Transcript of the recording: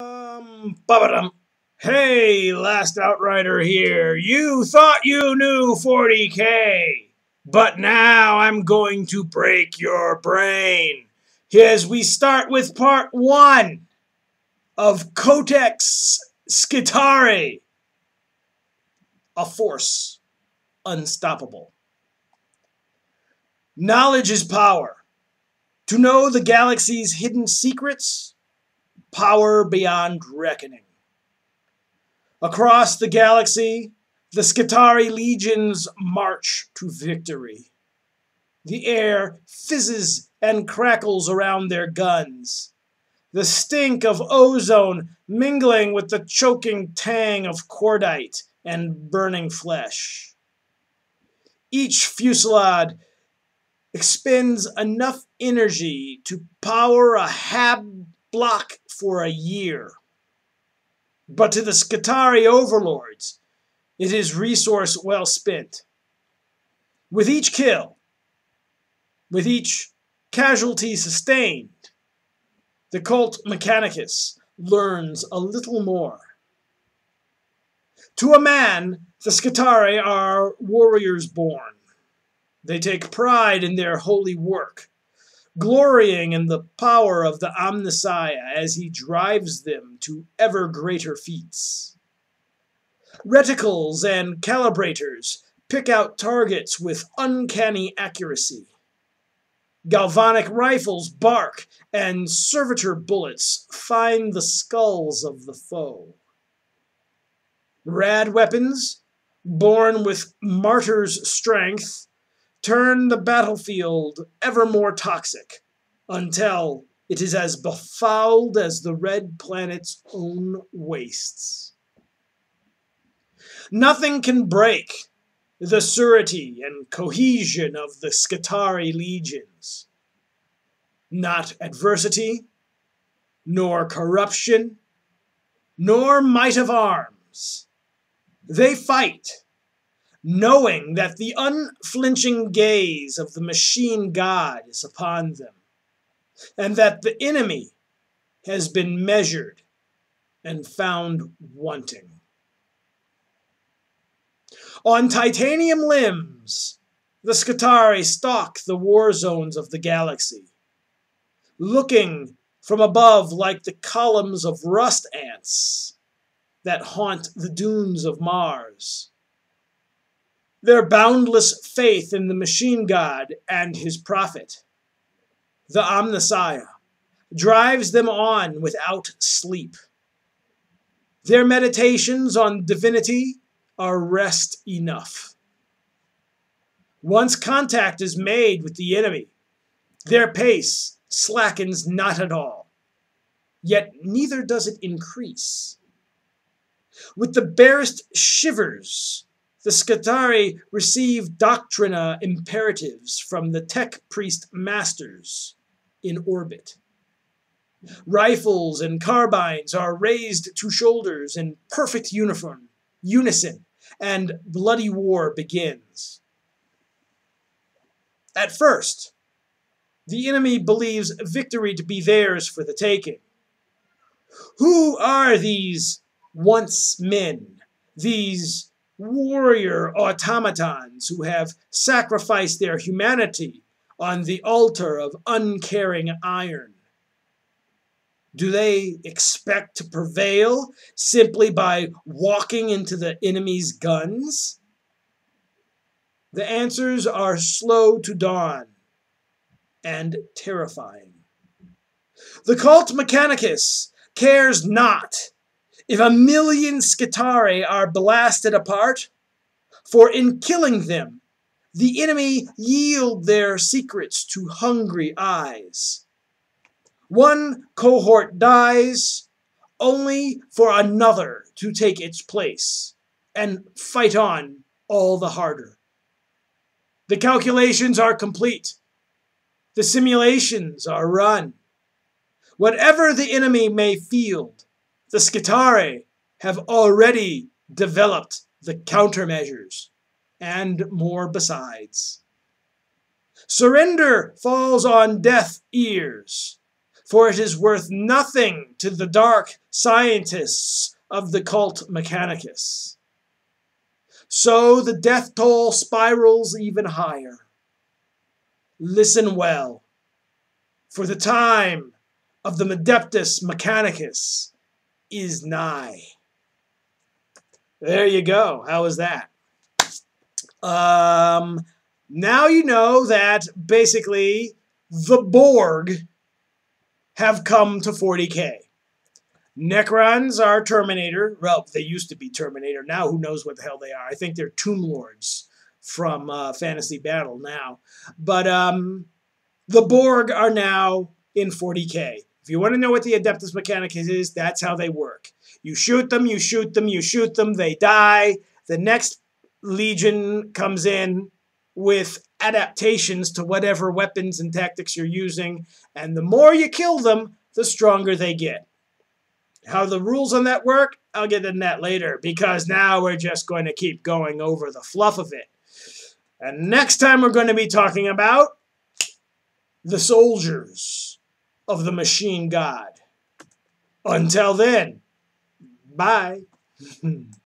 Um, ba-ba-dum. Hey, Last Outrider here. You thought you knew 40k, but now I'm going to break your brain. As we start with part one of Codex Skitarii, a force unstoppable. Knowledge is power. To know the galaxy's hidden secrets, power beyond reckoning. Across the galaxy, the Skitarii legions march to victory. The air fizzes and crackles around their guns. The stink of ozone mingling with the choking tang of cordite and burning flesh. Each fusillade expends enough energy to power a hab block for a year. But to the Skitarii overlords, it is resource well spent. With each kill, with each casualty sustained, the cult Mechanicus learns a little more. To a man, the Skitarii are warriors born. They take pride in their holy work, glorying in the power of the Omnissiah as he drives them to ever greater feats. Reticles and calibrators pick out targets with uncanny accuracy. Galvanic rifles bark, and servitor bullets find the skulls of the foe. Rad weapons, born with martyr's strength, turn the battlefield ever more toxic until it is as befouled as the red planet's own wastes. Nothing can break the surety and cohesion of the Skitarii legions. Not adversity, nor corruption, nor might of arms. They fight knowing that the unflinching gaze of the machine god is upon them, and that the enemy has been measured and found wanting. On titanium limbs, the Skitarii stalk the war zones of the galaxy, looking from above like the columns of rust ants that haunt the dunes of Mars their boundless faith in the machine god and his prophet, the Omnissiah, drives them on without sleep. Their meditations on divinity are rest enough. Once contact is made with the enemy, their pace slackens not at all, yet neither does it increase. With the barest shivers the Skitarii receive doctrina imperatives from the tech priest masters in orbit. Rifles and carbines are raised to shoulders in perfect uniform, unison, and bloody war begins. At first, the enemy believes victory to be theirs for the taking. Who are these once men, these warrior automatons who have sacrificed their humanity on the altar of uncaring iron? Do they expect to prevail simply by walking into the enemy's guns? The answers are slow to dawn and terrifying. The cult Mechanicus cares not if a million Skitarii are blasted apart, for in killing them, the enemy yield their secrets to hungry eyes. One cohort dies only for another to take its place and fight on all the harder. The calculations are complete. The simulations are run. Whatever the enemy may field, the Skitarii have already developed the countermeasures, and more besides. Surrender falls on deaf ears, for it is worth nothing to the dark scientists of the cult Mechanicus. So the death toll spirals even higher. Listen well, for the time of the Adeptus Mechanicus is nigh. There you go. How was that? Um, now you know that basically the Borg have come to 40k. Necrons are Terminator. Well, they used to be Terminator. Now who knows what the hell they are. I think they're Tomb Lords from uh, Fantasy Battle now. But um, the Borg are now in 40k. If you want to know what the Adeptus Mechanicus is, that's how they work. You shoot them, you shoot them, you shoot them, they die. The next Legion comes in with adaptations to whatever weapons and tactics you're using, and the more you kill them, the stronger they get. How the rules on that work, I'll get into that later, because now we're just going to keep going over the fluff of it. And next time we're going to be talking about the soldiers of the machine god. Until then, bye.